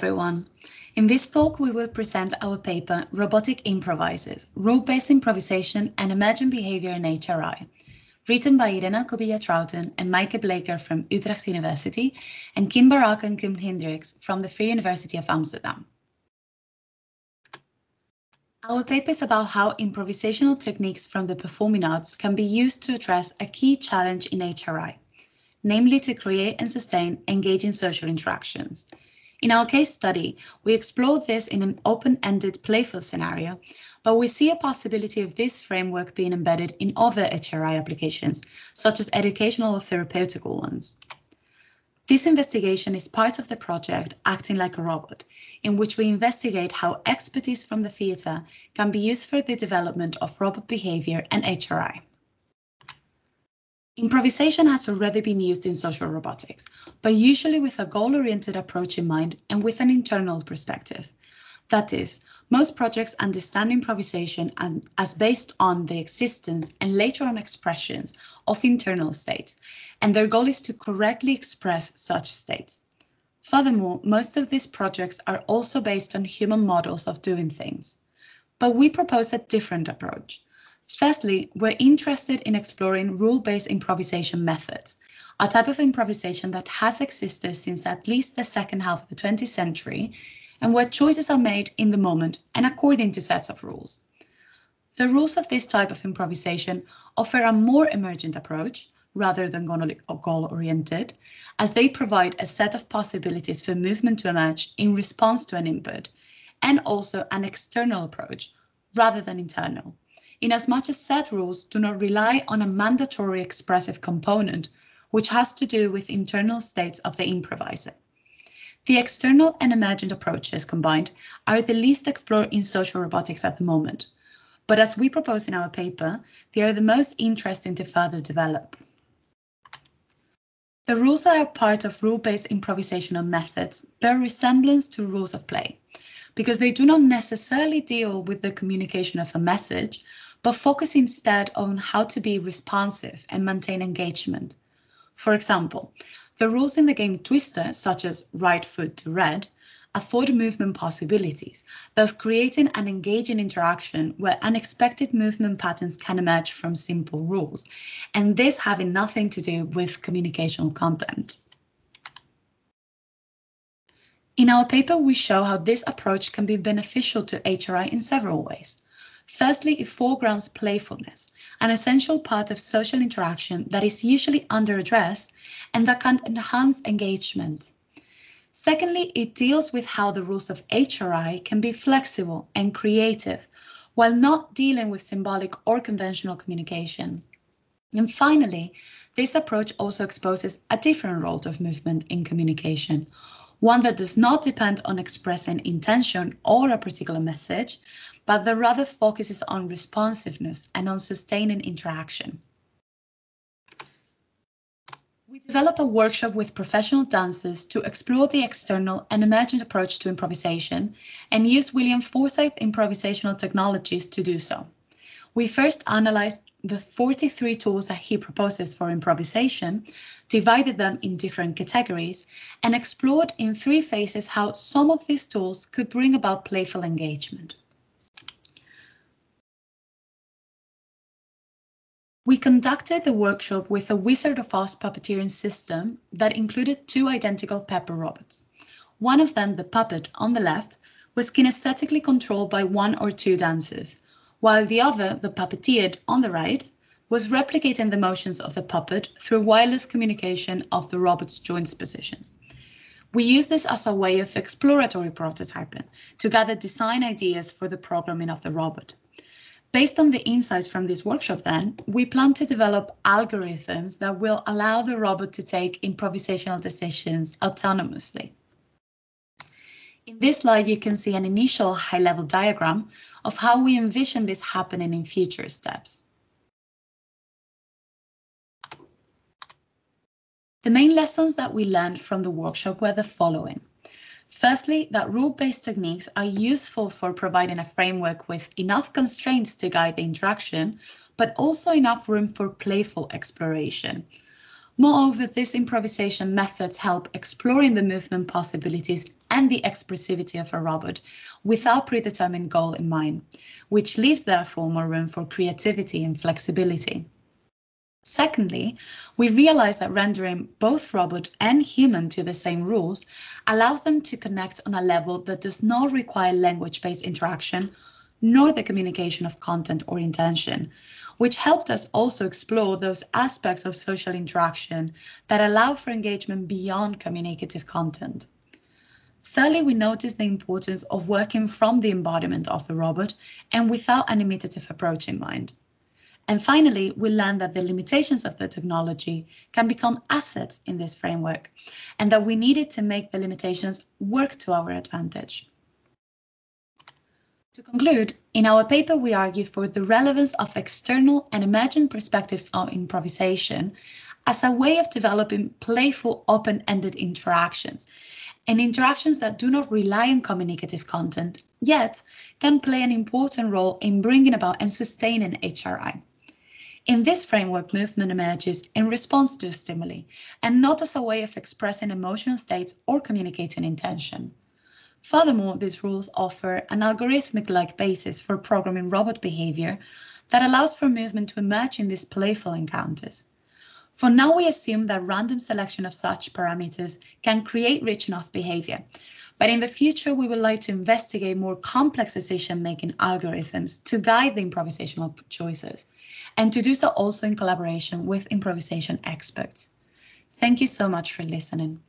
everyone. In this talk, we will present our paper, Robotic Improvisers, Rule-Based Improvisation and Emergent Behavior in HRI, written by Irene Alcubilla Troughton and Maaike Bleeker from Utrecht University, and Kim Baraka and Koen Hindriks from the Free University of Amsterdam. Our paper is about how improvisational techniques from the performing arts can be used to address a key challenge in HRI, namely to create and sustain engaging social interactions. In our case study, we explored this in an open-ended playful scenario, but we see a possibility of this framework being embedded in other HRI applications, such as educational or therapeutical ones. This investigation is part of the project Acting Like a Robot, in which we investigate how expertise from the theatre can be used for the development of robot behavior and HRI. Improvisation has already been used in social robotics, but usually with a goal-oriented approach in mind and with an internal perspective. That is, most projects understand improvisation as based on the existence and later on expressions of internal states, and their goal is to correctly express such states. Furthermore, most of these projects are also based on human models of doing things. But we propose a different approach, Firstly, we're interested in exploring rule-based improvisation methods, a type of improvisation that has existed since at least the second half of the 20th century, and where choices are made in the moment and according to sets of rules. The rules of this type of improvisation offer a more emergent approach, rather than goal-oriented, as they provide a set of possibilities for movement to emerge in response to an input, and also an external approach, rather than internal, inasmuch as said rules do not rely on a mandatory expressive component, which has to do with internal states of the improviser. The external and imagined approaches combined are the least explored in social robotics at the moment, but as we propose in our paper, they are the most interesting to further develop. The rules that are part of rule-based improvisational methods bear resemblance to rules of play, because they do not necessarily deal with the communication of a message, but focus instead on how to be responsive and maintain engagement. For example, the rules in the game Twister, such as right foot to red, afford movement possibilities, thus creating an engaging interaction where unexpected movement patterns can emerge from simple rules, and this having nothing to do with communicational content. In our paper, we show how this approach can be beneficial to HRI in several ways. Firstly, it foregrounds playfulness, an essential part of social interaction that is usually under-addressed and that can enhance engagement. Secondly, it deals with how the rules of HRI can be flexible and creative while not dealing with symbolic or conventional communication. And finally, this approach also exposes a different role of movement in communication, one that does not depend on expressing intention or a particular message, but that rather focuses on responsiveness and on sustaining interaction. We develop a workshop with professional dancers to explore the external and emergent approach to improvisation and use William Forsythe improvisational technologies to do so. We first analyzed the 43 tools that he proposes for improvisation, divided them in different categories, and explored in three phases how some of these tools could bring about playful engagement. We conducted the workshop with a Wizard of Oz puppeteering system that included two identical Pepper robots. One of them, the puppet on the left, was kinesthetically controlled by one or two dancers, while the other, the puppeteered on the right, was replicating the motions of the puppet through wireless communication of the robot's joints positions. We use this as a way of exploratory prototyping to gather design ideas for the programming of the robot. Based on the insights from this workshop then, we plan to develop algorithms that will allow the robot to take improvisational decisions autonomously. In this slide, you can see an initial high-level diagram of how we envision this happening in future steps. The main lessons that we learned from the workshop were the following. Firstly, that rule-based techniques are useful for providing a framework with enough constraints to guide the interaction, but also enough room for playful exploration. Moreover, these improvisation methods help exploring the movement possibilities and the expressivity of a robot without predetermined goal in mind, which leaves therefore more room for creativity and flexibility. Secondly, we realize that rendering both robot and human to the same rules allows them to connect on a level that does not require language-based interaction nor the communication of content or intention, which helped us also explore those aspects of social interaction that allow for engagement beyond communicative content. Thirdly, we noticed the importance of working from the embodiment of the robot and without an imitative approach in mind. And finally, we learned that the limitations of the technology can become assets in this framework and that we needed to make the limitations work to our advantage. To conclude, in our paper, we argue for the relevance of external and emergent perspectives of improvisation as a way of developing playful, open-ended interactions and interactions that do not rely on communicative content, yet can play an important role in bringing about and sustaining HRI. In this framework, movement emerges in response to a stimuli and not as a way of expressing emotional states or communicating intention. Furthermore, these rules offer an algorithmic-like basis for programming robot behavior that allows for movement to emerge in these playful encounters. For now, we assume that random selection of such parameters can create rich enough behavior, but in the future, we would like to investigate more complex decision-making algorithms to guide the improvisational choices, and to do so also in collaboration with improvisation experts. Thank you so much for listening.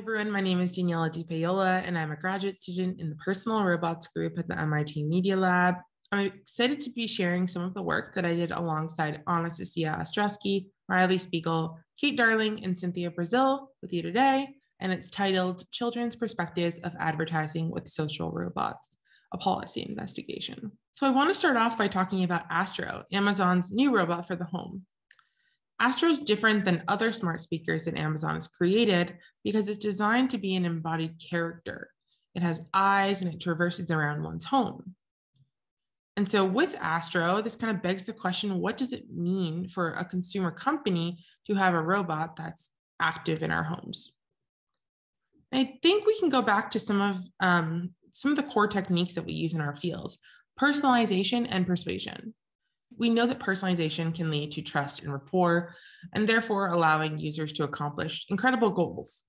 Everyone. My name is Daniella DiPaola, and I'm a graduate student in the Personal Robots group at the MIT Media Lab. I'm excited to be sharing some of the work that I did alongside Anastasia Ostrowski, Rylie Spiegel, Kate Darling, and Cynthia Breazeal with you today, and it's titled Children's Perspectives of Advertising with Social Robots, a policy investigation. So I want to start off by talking about Astro, Amazon's new robot for the home. Astro is different than other smart speakers that Amazon has created because it's designed to be an embodied character. It has eyes and it traverses around one's home. And so with Astro, this kind of begs the question, what does it mean for a consumer company to have a robot that's active in our homes? I think we can go back to some of um, some of the core techniques that we use in our field, personalization and persuasion. We know that personalization can lead to trust and rapport, and therefore allowing users to accomplish incredible goals.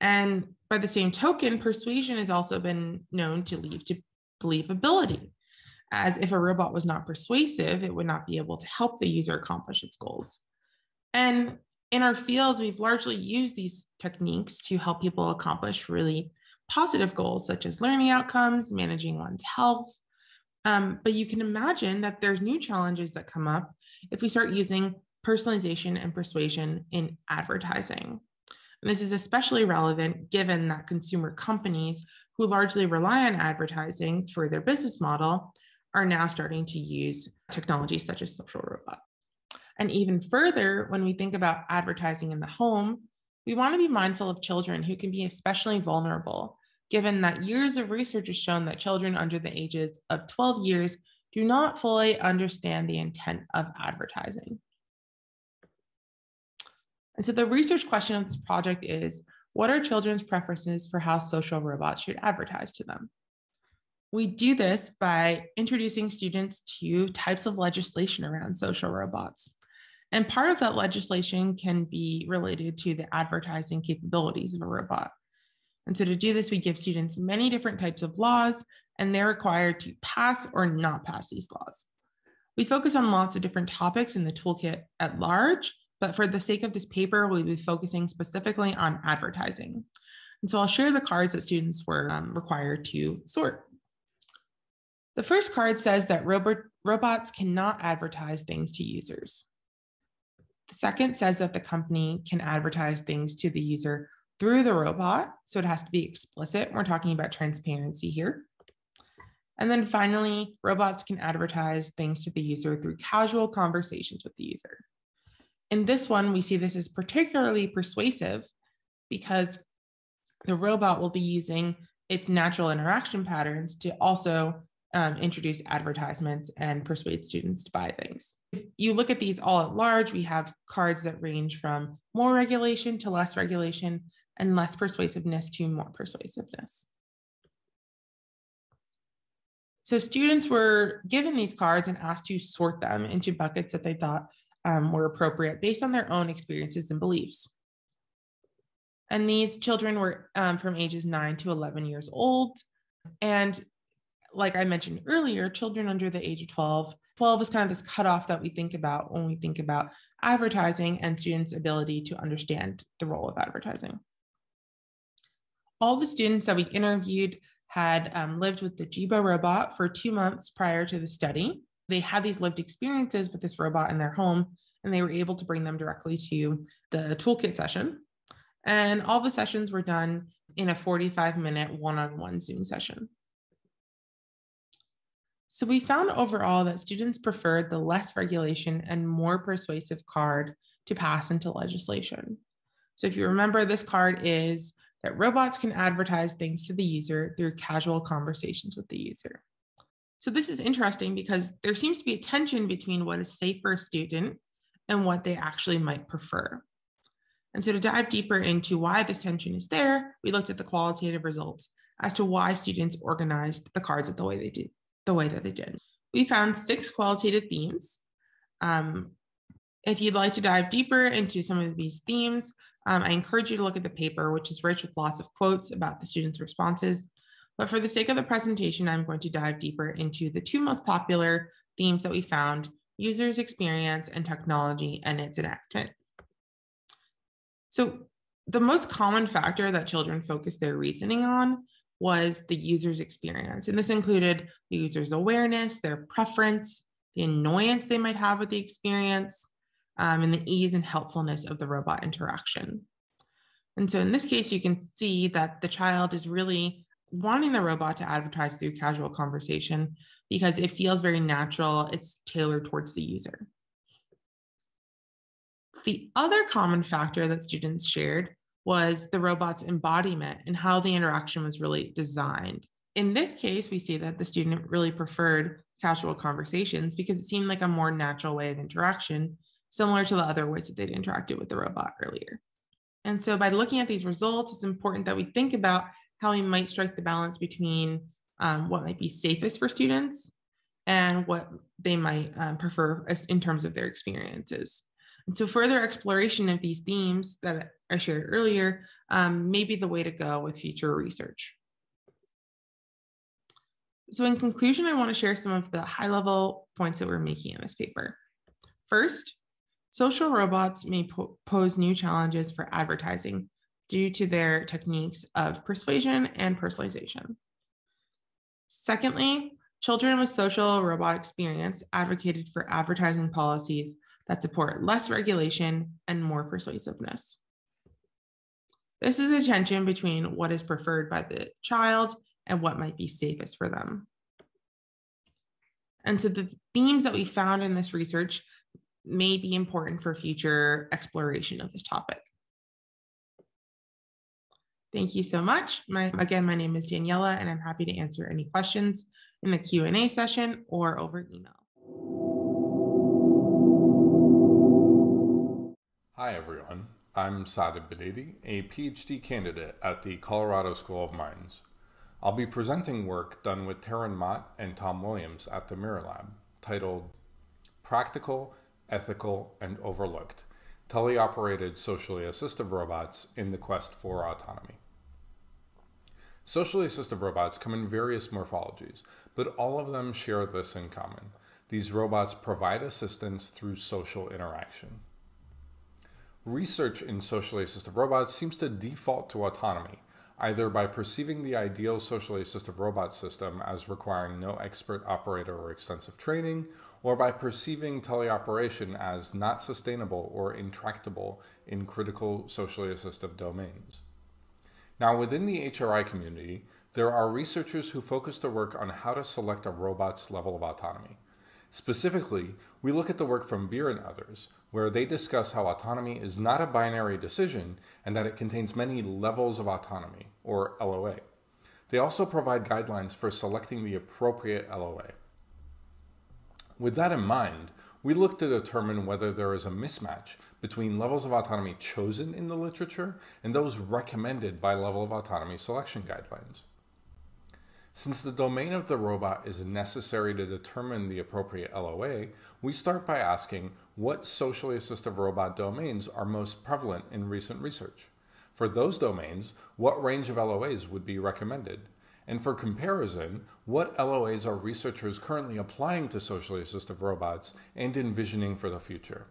And by the same token, persuasion has also been known to lead to believability, as if a robot was not persuasive, it would not be able to help the user accomplish its goals. And in our fields, we've largely used these techniques to help people accomplish really positive goals, such as learning outcomes, managing one's health, um, but you can imagine that there's new challenges that come up if we start using personalization and persuasion in advertising. And this is especially relevant given that consumer companies who largely rely on advertising for their business model are now starting to use technologies such as social robots. And even further, when we think about advertising in the home, we want to be mindful of children who can be especially vulnerable given that years of research has shown that children under the ages of 12 years do not fully understand the intent of advertising. And so the research question of this project is, what are children's preferences for how social robots should advertise to them? We do this by introducing students to types of legislation around social robots. And part of that legislation can be related to the advertising capabilities of a robot. And so to do this, we give students many different types of laws, and they're required to pass or not pass these laws. We focus on lots of different topics in the toolkit at large, but for the sake of this paper, we'll be focusing specifically on advertising. And so I'll share the cards that students were um, required to sort. The first card says that robot, robots cannot advertise things to users. The second says that the company can advertise things to the user through the robot. So it has to be explicit. We're talking about transparency here. And then finally, robots can advertise things to the user through casual conversations with the user. In this one, we see this as particularly persuasive because the robot will be using its natural interaction patterns to also um, introduce advertisements and persuade students to buy things. If you look at these all at large, we have cards that range from more regulation to less regulation and less persuasiveness to more persuasiveness. So students were given these cards and asked to sort them into buckets that they thought um, were appropriate based on their own experiences and beliefs. And these children were um, from ages 9 to 11 years old. And like I mentioned earlier, children under the age of 12, 12 is kind of this cutoff that we think about when we think about advertising and students' ability to understand the role of advertising. All the students that we interviewed had um, lived with the Jibo robot for two months prior to the study. They had these lived experiences with this robot in their home, and they were able to bring them directly to the toolkit session. And all the sessions were done in a 45 minute one on one Zoom session. So we found overall that students preferred the less regulation and more persuasive card to pass into legislation. So if you remember, this card is that robots can advertise things to the user through casual conversations with the user. So this is interesting because there seems to be a tension between what is safe for a student and what they actually might prefer. And so to dive deeper into why this tension is there, we looked at the qualitative results as to why students organized the cards the way they did, the way that they did. We found six qualitative themes. Um, if you'd like to dive deeper into some of these themes, um, I encourage you to look at the paper, which is rich with lots of quotes about the students' responses. But for the sake of the presentation, I'm going to dive deeper into the two most popular themes that we found, users experience and technology and its enactment. So the most common factor that children focused their reasoning on was the user's experience. And this included the user's awareness, their preference, the annoyance they might have with the experience, um, and the ease and helpfulness of the robot interaction. And so in this case, you can see that the child is really wanting the robot to advertise through casual conversation because it feels very natural, it's tailored towards the user. The other common factor that students shared was the robot's embodiment and how the interaction was really designed. In this case, we see that the student really preferred casual conversations because it seemed like a more natural way of interaction similar to the other ways that they'd interacted with the robot earlier. And so by looking at these results, it's important that we think about how we might strike the balance between um, what might be safest for students and what they might um, prefer as, in terms of their experiences. And so further exploration of these themes that I shared earlier um, may be the way to go with future research. So in conclusion, I want to share some of the high level points that we're making in this paper. First, Social robots may po- pose new challenges for advertising due to their techniques of persuasion and personalization. Secondly, children with social robot experience advocated for advertising policies that support less regulation and more persuasiveness. This is a tension between what is preferred by the child and what might be safest for them. And so the themes that we found in this research may be important for future exploration of this topic. Thank you so much. My, again, my name is Daniella, and I'm happy to answer any questions in the Q&A session or over email. Hi, everyone. I'm Saad Elbeleidy, a PhD candidate at the Colorado School of Mines. I'll be presenting work done with Terran Mott and Tom Williams at the Mirror Lab titled Practical ethical, and overlooked teleoperated socially assistive robots in the quest for autonomy. Socially assistive robots come in various morphologies, but all of them share this in common. These robots provide assistance through social interaction. Research in socially assistive robots seems to default to autonomy, either by perceiving the ideal socially assistive robot system as requiring no expert operator or extensive training, or by perceiving teleoperation as not sustainable or intractable in critical socially assistive domains. Now, within the HRI community, there are researchers who focus their work on how to select a robot's level of autonomy. Specifically, we look at the work from Beer and others, where they discuss how autonomy is not a binary decision and that it contains many levels of autonomy, or LOA. They also provide guidelines for selecting the appropriate LOA. With that in mind, we look to determine whether there is a mismatch between levels of autonomy chosen in the literature and those recommended by level of autonomy selection guidelines. Since the domain of the robot is necessary to determine the appropriate LOA, we start by asking what socially assistive robot domains are most prevalent in recent research. For those domains, what range of LOAs would be recommended? And for comparison, what LOAs are researchers currently applying to socially assistive robots and envisioning for the future?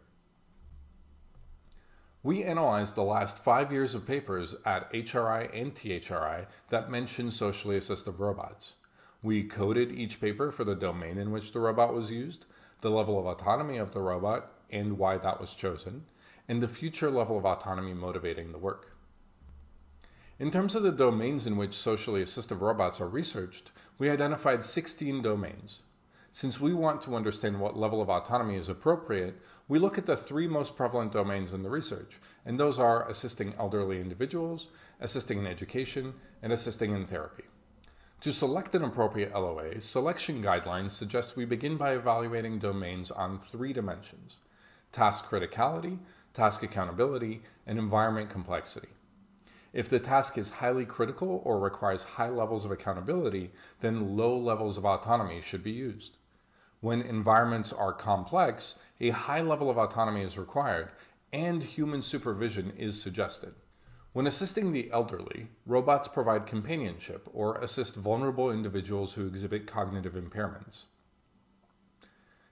We analyzed the last five years of papers at HRI and THRI that mention socially assistive robots. We coded each paper for the domain in which the robot was used, the level of autonomy of the robot and why that was chosen, and the future level of autonomy motivating the work. In terms of the domains in which socially assistive robots are researched, we identified 16 domains. Since we want to understand what level of autonomy is appropriate, we look at the three most prevalent domains in the research, and those are assisting elderly individuals, assisting in education, and assisting in therapy. To select an appropriate LOA, selection guidelines suggest we begin by evaluating domains on three dimensions task criticality, task accountability, and environment complexity. If the task is highly critical or requires high levels of accountability, then low levels of autonomy should be used. When environments are complex, a high level of autonomy is required and human supervision is suggested. When assisting the elderly, robots provide companionship or assist vulnerable individuals who exhibit cognitive impairments.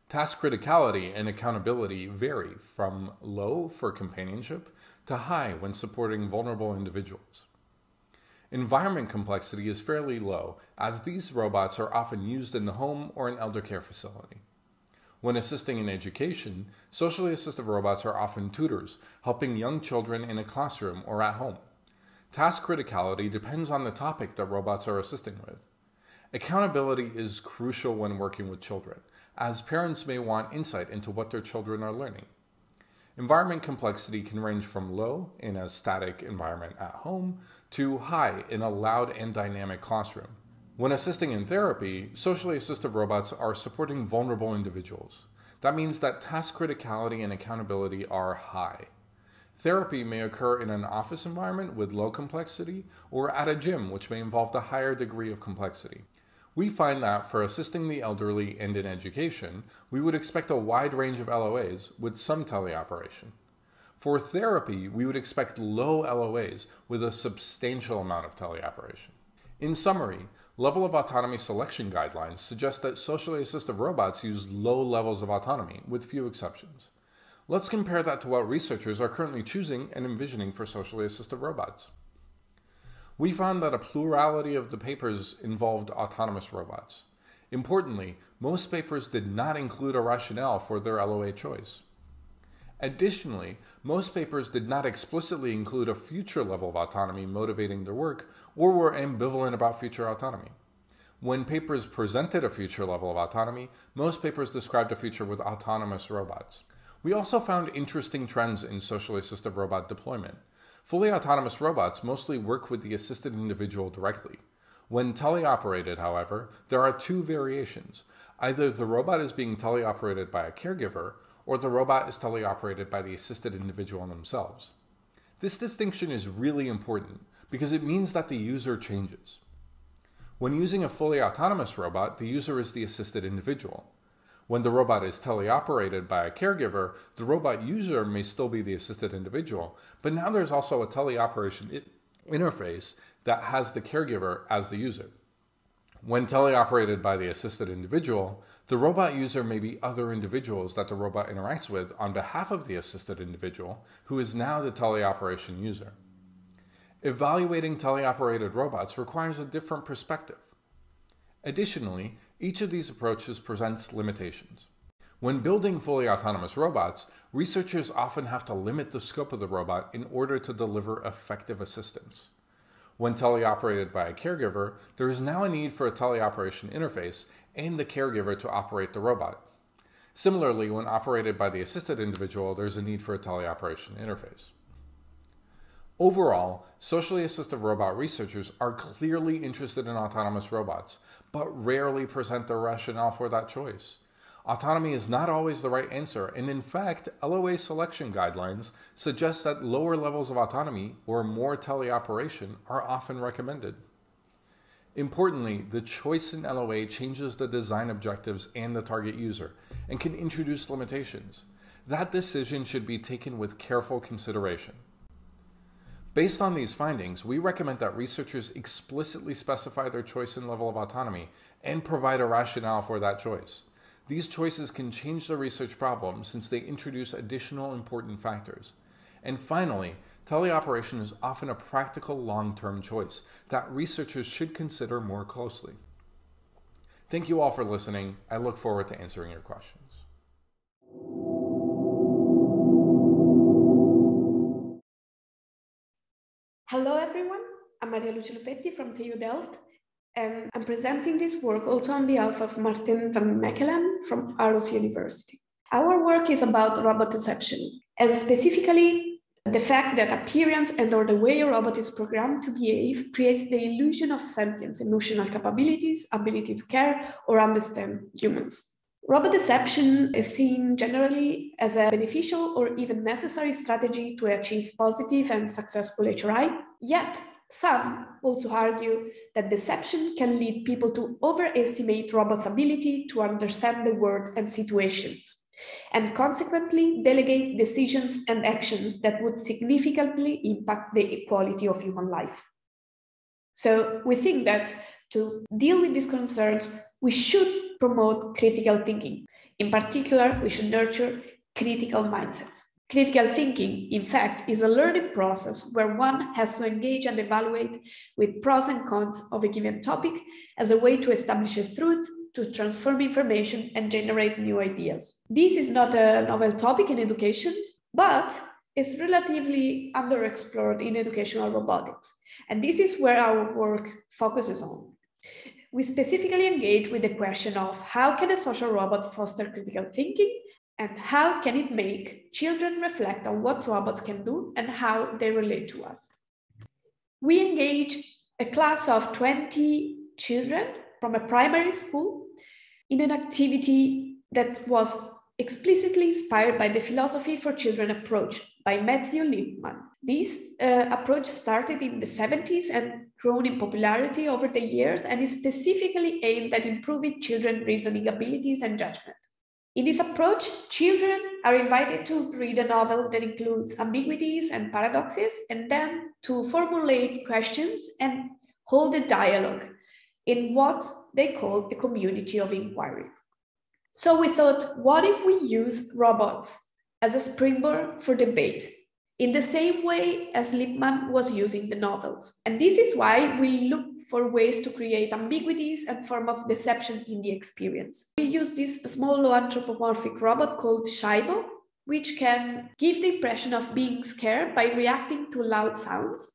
Task criticality and accountability vary from low for companionship to high when supporting vulnerable individuals. Environment complexity is fairly low, as these robots are often used in the home or an elder care facility. When assisting in education, socially assistive robots are often tutors, helping young children in a classroom or at home. Task criticality depends on the topic that robots are assisting with. Accountability is crucial when working with children, as parents may want insight into what their children are learning. Environment complexity can range from low in a static environment at home to high in a loud and dynamic classroom. When assisting in therapy, socially assistive robots are supporting vulnerable individuals. That means that task criticality and accountability are high. Therapy may occur in an office environment with low complexity or at a gym, which may involve a higher degree of complexity. We find that for assisting the elderly and in education, we would expect a wide range of LOAs with some teleoperation. For therapy, we would expect low LOAs with a substantial amount of teleoperation. In summary, level of autonomy selection guidelines suggest that socially assistive robots use low levels of autonomy, with few exceptions. Let's compare that to what researchers are currently choosing and envisioning for socially assistive robots. We found that a plurality of the papers involved autonomous robots. Importantly, most papers did not include a rationale for their LOA choice. Additionally, most papers did not explicitly include a future level of autonomy motivating their work or were ambivalent about future autonomy. When papers presented a future level of autonomy, most papers described a future with autonomous robots. We also found interesting trends in socially assistive robot deployment. Fully autonomous robots mostly work with the assisted individual directly. When teleoperated, however, there are two variations. Either the robot is being teleoperated by a caregiver, or the robot is teleoperated by the assisted individual themselves. This distinction is really important because it means that the user changes. When using a fully autonomous robot, the user is the assisted individual. When the robot is teleoperated by a caregiver, the robot user may still be the assisted individual, but now there's also a teleoperation interface that has the caregiver as the user. When teleoperated by the assisted individual, the robot user may be other individuals that the robot interacts with on behalf of the assisted individual, who is now the teleoperation user. Evaluating teleoperated robots requires a different perspective. Additionally, each of these approaches presents limitations. When building fully autonomous robots, researchers often have to limit the scope of the robot in order to deliver effective assistance. When teleoperated by a caregiver, there is now a need for a teleoperation interface and the caregiver to operate the robot. Similarly, when operated by the assisted individual, there's a need for a teleoperation interface. Overall, socially assistive robot researchers are clearly interested in autonomous robots, but rarely present the rationale for that choice. Autonomy is not always the right answer, and in fact, LOA selection guidelines suggest that lower levels of autonomy or more teleoperation are often recommended. Importantly, the choice in LOA changes the design objectives and the target user and can introduce limitations. That decision should be taken with careful consideration. Based on these findings, we recommend that researchers explicitly specify their choice and level of autonomy and provide a rationale for that choice. These choices can change the research problem since they introduce additional important factors. And finally, teleoperation is often a practical long term choice that researchers should consider more closely. Thank you all for listening. I look forward to answering your questions. Hello, everyone. I'm Maria Luce Lupetti from TU Delft, and I'm presenting this work also on behalf of Maarten van Mechelen from Aarhus University. Our work is about robot deception, and specifically the fact that appearance and or the way a robot is programmed to behave creates the illusion of sentience, emotional capabilities, ability to care or understand humans. Robot deception is seen generally as a beneficial or even necessary strategy to achieve positive and successful HRI, yet some also argue that deception can lead people to overestimate robots' ability to understand the world and situations, and consequently delegate decisions and actions that would significantly impact the quality of human life. So we think that to deal with these concerns, we should promote critical thinking. In particular, we should nurture critical mindsets. Critical thinking, in fact, is a learning process where one has to engage and evaluate with pros and cons of a given topic as a way to establish a truth, to transform information and generate new ideas. This is not a novel topic in education, but is relatively underexplored in educational robotics. And this is where our work focuses on. We specifically engage with the question of how can a social robot foster critical thinking and how can it make children reflect on what robots can do and how they relate to us. We engaged a class of 20 children from a primary school in an activity that was explicitly inspired by the philosophy for children approach by Matthew Lipman. This uh, approach started in the 70s and grown in popularity over the years and is specifically aimed at improving children's reasoning abilities and judgment. In this approach, children are invited to read a novel that includes ambiguities and paradoxes, and then to formulate questions and hold a dialogue in what they call a community of inquiry. So we thought, what if we use robots as a springboard for debate in the same way as Lipman was using the novels. And this is why we look for ways to create ambiguities and form of deception in the experience. We use this small anthropomorphic robot called Shaibo, which can give the impression of being scared by reacting to loud sounds.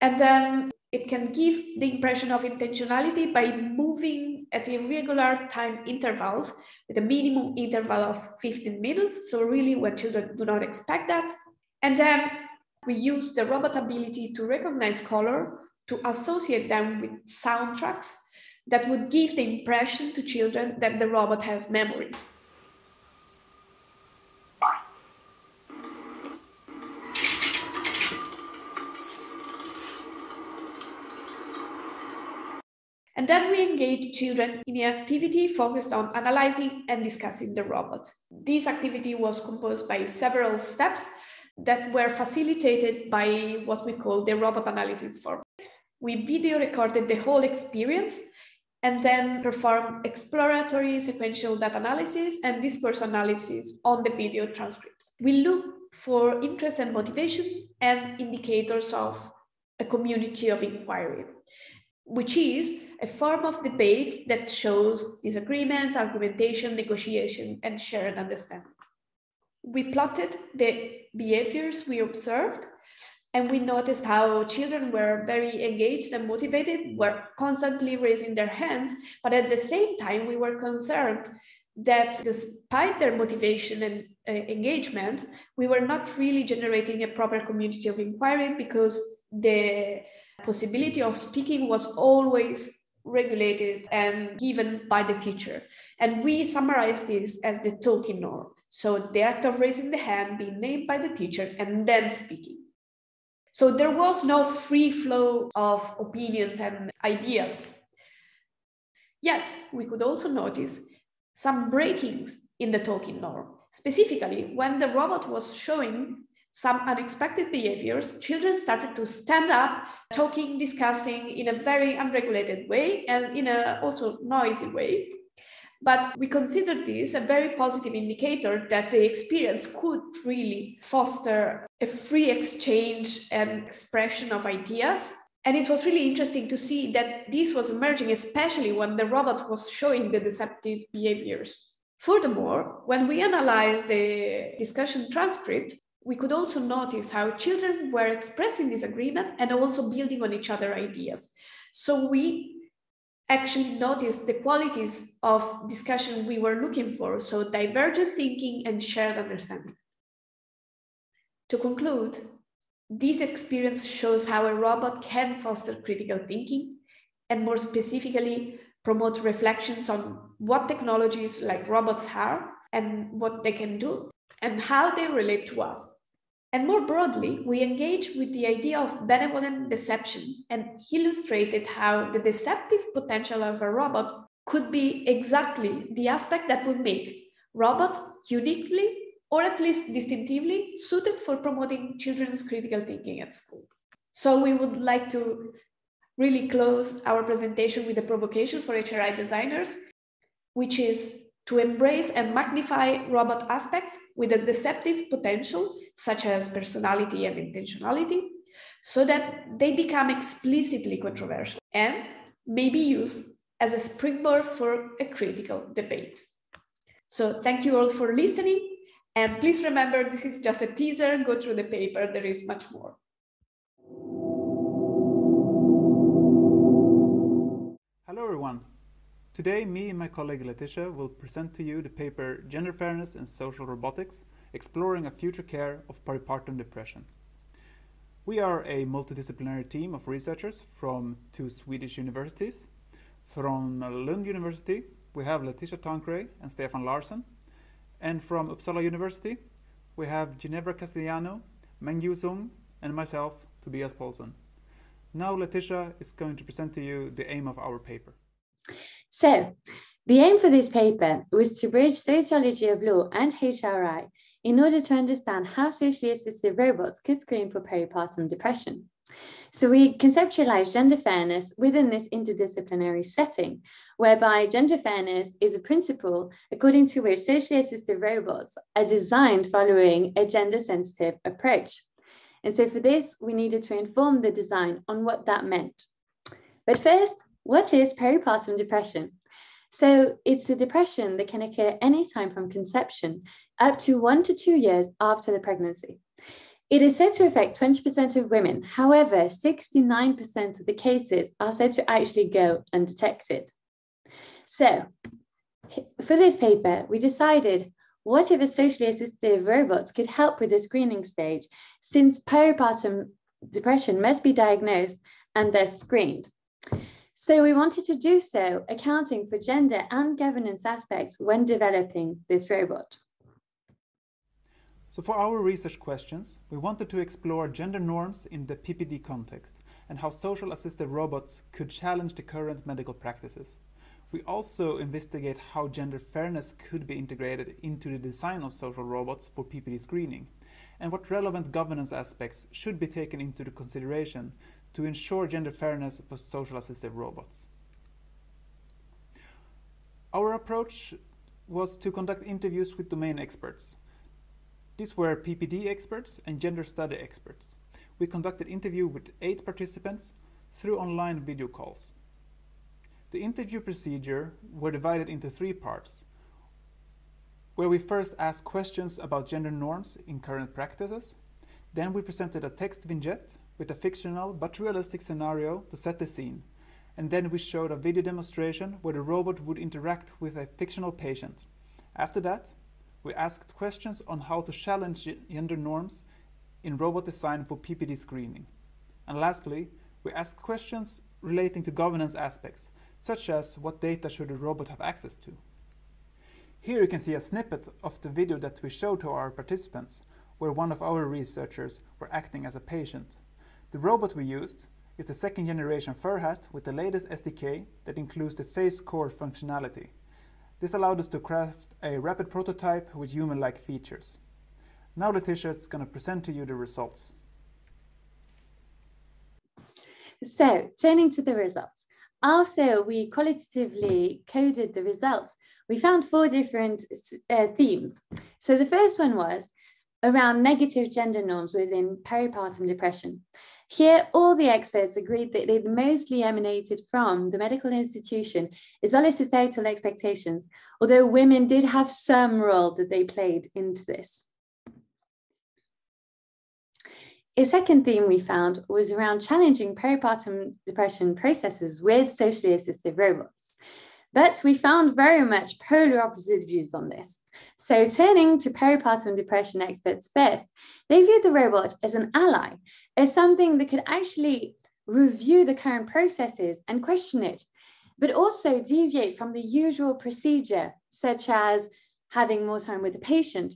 And then it can give the impression of intentionality by moving at irregular time intervals with a minimum interval of 15 minutes. So really when children do not expect that, and then we use the robot ability to recognize color to associate them with soundtracks that would give the impression to children that the robot has memories. And then we engage children in an activity focused on analyzing and discussing the robot. This activity was composed by several steps that were facilitated by what we call the robot analysis form. We video recorded the whole experience and then perform exploratory sequential data analysis and discourse analysis on the video transcripts. We look for interest and motivation and indicators of a community of inquiry, which is a form of debate that shows disagreement, argumentation, negotiation, and shared understanding we plotted the behaviors we observed and we noticed how children were very engaged and motivated were constantly raising their hands but at the same time we were concerned that despite their motivation and uh, engagement, we were not really generating a proper community of inquiry because the possibility of speaking was always regulated and given by the teacher. And we summarize this as the talking norm. So the act of raising the hand, being named by the teacher, and then speaking. So there was no free flow of opinions and ideas. Yet we could also notice some breakings in the talking norm. Specifically, when the robot was showing some unexpected behaviors, children started to stand up, talking, discussing in a very unregulated way and in a also noisy way. But we consider this a very positive indicator that the experience could really foster a free exchange and expression of ideas. And it was really interesting to see that this was emerging, especially when the robot was showing the deceptive behaviors. Furthermore, when we analyzed the discussion transcript, we could also notice how children were expressing disagreement and also building on each other ideas. So we actually noticed the qualities of discussion we were looking for, so divergent thinking and shared understanding. To conclude, this experience shows how a robot can foster critical thinking and more specifically promote reflections on what technologies like robots are and what they can do and how they relate to us. And more broadly, we engage with the idea of benevolent deception and illustrated how the deceptive potential of a robot could be exactly the aspect that would make robots uniquely or at least distinctively suited for promoting children's critical thinking at school. So we would like to really close our presentation with a provocation for HRI designers, which is to embrace and magnify robot aspects with a deceptive potential, such as personality and intentionality, so that they become explicitly controversial and may be used as a springboard for a critical debate. So thank you all for listening. And please remember, this is just a teaser. Go through the paper, there is much more. Hello, everyone. Today, me and my colleague Laetitia will present to you the paper Gender Fairness in Social Robotics, exploring a future care of peripartum depression. We are a multidisciplinary team of researchers from two Swedish universities. From Lund University, we have Laetitia Tanqueray and Stefan Larsson. And from Uppsala University, we have Ginevra Castellano, Mengyu Zhong, and myself, Tobiaz Paulsson. Now Laetitia is going to present to you the aim of our paper. So, the aim for this paper was to bridge sociology of law and HRI in order to understand how socially assisted robots could screen for peripartum depression. So we conceptualized gender fairness within this interdisciplinary setting, whereby gender fairness is a principle according to which socially assisted robots are designed following a gender sensitive approach. And so for this, we needed to inform the design on what that meant. But first, what is peripartum depression? So it's a depression that can occur anytime from conception up to one to two years after the pregnancy. It is said to affect 20% of women. However, 69% of the cases are said to actually go undetected. So for this paper, we decided what if a socially assisted robot could help with the screening stage, since peripartum depression must be diagnosed and thus screened. So we wanted to do so, accounting for gender and governance aspects when developing this robot. So for our research questions, we wanted to explore gender norms in the PPD context and how social assisted robots could challenge the current medical practices. We also investigate how gender fairness could be integrated into the design of social robots for PPD screening, and what relevant governance aspects should be taken into consideration to ensure gender fairness for social assistive robots. Our approach was to conduct interviews with domain experts. These were PPD experts and gender study experts. We conducted interview with eight participants through online video calls. The interview procedure were divided into three parts, where we first asked questions about gender norms in current practices, then we presented a text vignette with a fictional but realistic scenario to set the scene. And then we showed a video demonstration where the robot would interact with a fictional patient. After that, we asked questions on how to challenge gender norms in robot design for PPD screening. And lastly, we asked questions relating to governance aspects, such as what data should a robot have access to. Here you can see a snippet of the video that we showed to our participants, where one of our researchers were acting as a patient. The robot we used is the second generation Furhat with the latest SDK that includes the face core functionality. This allowed us to craft a rapid prototype with human-like features. Now Laetitia is going to present to you the results. So, turning to the results. After we qualitatively coded the results, we found four different uh, themes. So the first one was around negative gender norms within peripartum depression. Here, all the experts agreed that it mostly emanated from the medical institution as well as societal expectations, although women did have some role that they played into this. A second theme we found was around challenging peripartum depression processes with socially assisted robots. But we found very much polar opposite views on this. So, turning to peripartum depression experts first, they viewed the robot as an ally, as something that could actually review the current processes and question it, but also deviate from the usual procedure, such as having more time with the patient,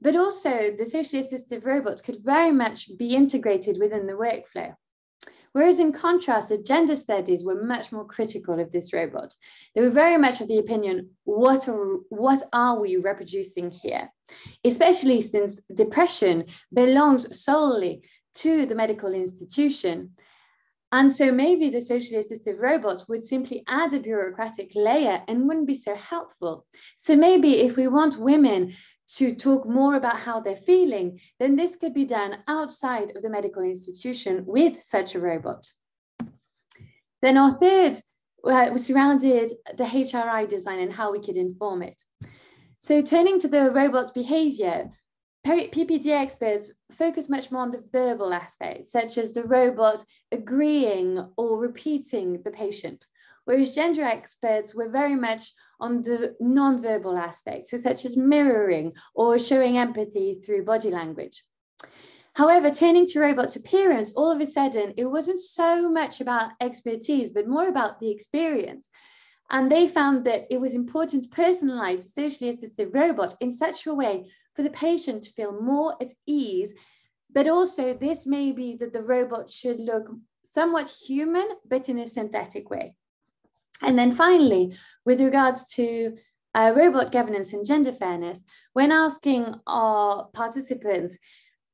but also, the socially assistive robots could very much be integrated within the workflow. Whereas in contrast, the gender studies were much more critical of this robot. They were very much of the opinion, what are, what are we reproducing here? Especially since depression belongs solely to the medical institution. And so maybe the socially assistive robot would simply add a bureaucratic layer and wouldn't be so helpful. So maybe if we want women to talk more about how they're feeling, then this could be done outside of the medical institution with such a robot. Then our third uh, surrounded the HRI design and how we could inform it. So turning to the robot's behavior, PPD experts focus much more on the verbal aspects, such as the robot agreeing or repeating the patient, whereas gender experts were very much on the non-verbal aspects, such as mirroring or showing empathy through body language. However, turning to robots' appearance, all of a sudden, it wasn't so much about expertise, but more about the experience. And they found that it was important to personalize socially assisted robot in such a way for the patient to feel more at ease. But also, this may be that the robot should look somewhat human, but in a synthetic way. And then finally, with regards to uh, robot governance and gender fairness, when asking our participants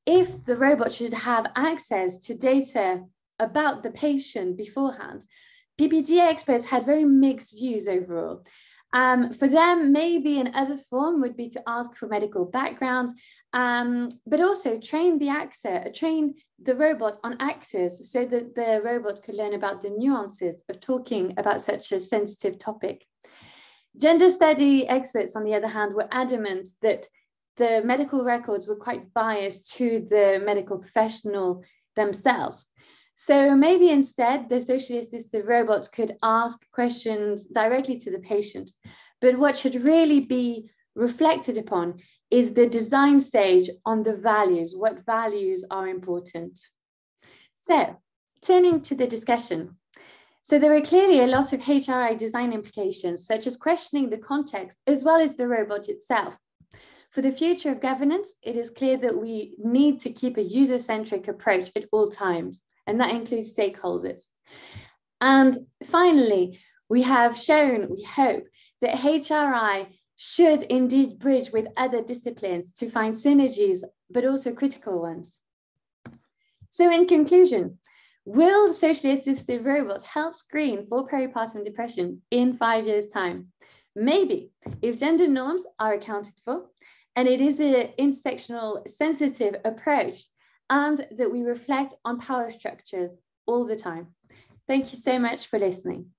if the robot should have access to data about the patient beforehand, PPD experts had very mixed views overall. Um, for them, maybe another form would be to ask for medical background, um, but also train the actor, train the robot on access so that the robot could learn about the nuances of talking about such a sensitive topic. Gender study experts, on the other hand, were adamant that the medical records were quite biased to the medical professional themselves. So maybe instead the socially assisted robots could ask questions directly to the patient. But what should really be reflected upon is the design stage on the values, what values are important. So turning to the discussion. So there are clearly a lot of HRI design implications, such as questioning the context as well as the robot itself. For the future of governance, it is clear that we need to keep a user-centric approach at all times and that includes stakeholders. And finally, we have shown, we hope, that HRI should indeed bridge with other disciplines to find synergies, but also critical ones. So in conclusion, will socially assisted robots help screen for peripartum depression in five years' time? Maybe, if gender norms are accounted for, and it is an intersectional sensitive approach and that we reflect on power structures all the time. Thank you so much for listening.